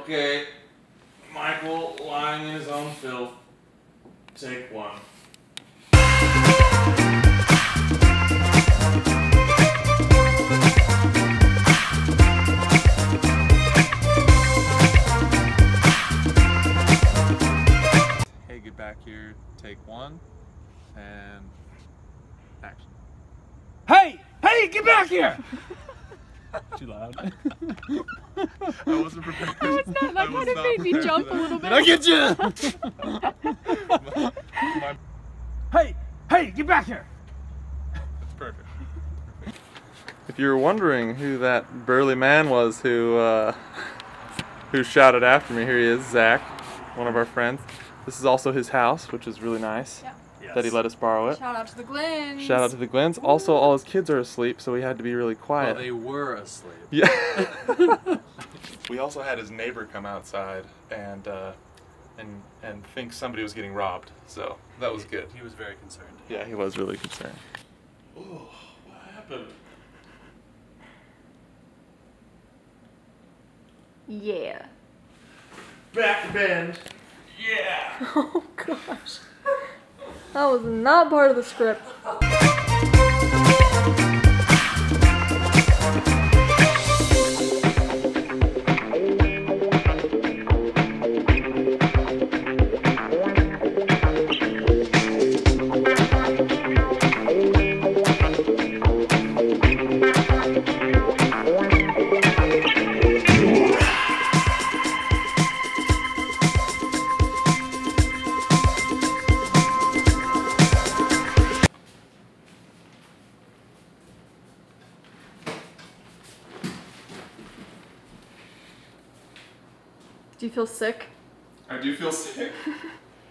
Okay, Michael lying in his own filth. Take one. Hey, get back here. Take one. And action. Hey! Hey, get back here! Too loud. I wasn't prepared. No, it's not. That I kind of made me jump a little bit. Did I get you? My- hey! Hey, get back here! That's perfect. If you were wondering who that burly man was who uh, who shouted after me, here he is, Zach, one of our friends. This is also his house, which is really nice Yeah. that he let us borrow it. Shout out to the Glens. Shout out to the Glens. Also, all his kids are asleep, so we had to be really Well, quiet. they were asleep. Yeah. We also had his neighbor come outside and uh, and and think somebody was getting robbed. So that was good. He was very concerned. Yeah, he was really concerned. Oh, what happened? Yeah. Back bend. Yeah. Oh gosh. That was not part of the script. Do you feel sick? I do feel sick.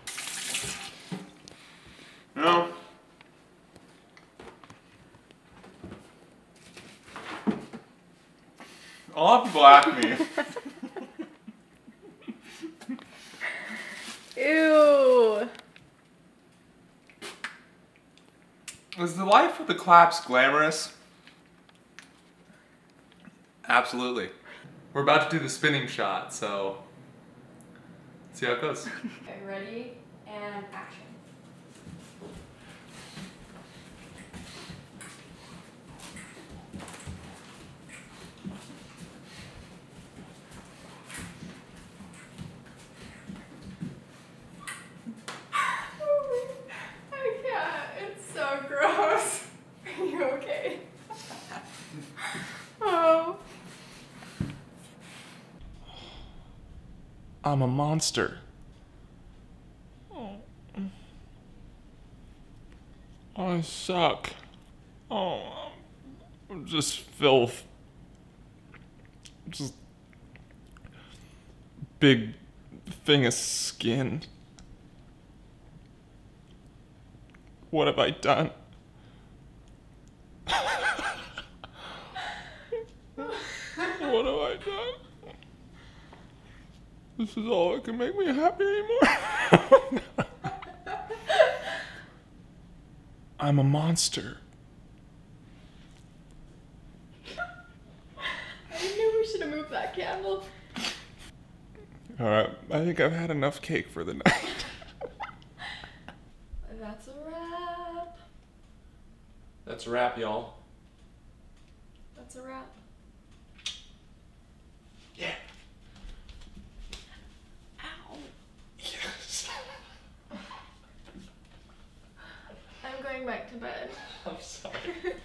no. A lot of people ask me. Ew. Is the life of the Klapps glamorous? Absolutely. We're about to do the spinning shot, so see how it goes. Okay, ready and action. I can't. It's so gross. Are you okay? oh. I'm a monster. Oh. I suck. Oh, I'm just filth. Just big thing of skin. What have I done? what have I done? This is all that can make me happy anymore. I'm a monster. I knew we should have moved that candle. Alright, I think I've had enough cake for the night. That's a wrap. That's a wrap, y'all. That's a wrap. Yeah. Ow. yes. I'm going back to bed. I'm sorry.